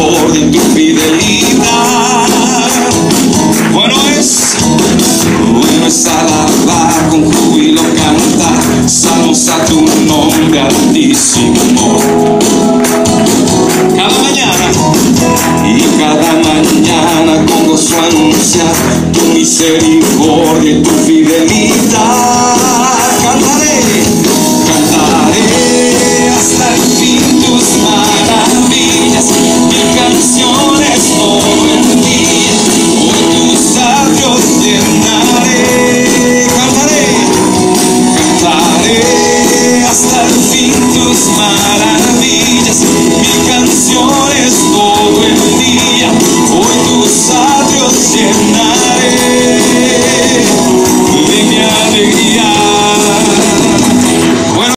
amor, de tu fidelidad. Bueno es, bueno es alabar, con júbilo cantar, salmos a tu nombre altísimo. Cada mañana y cada mañana con gozo anunciar tu misericordia y tu fidelidad. my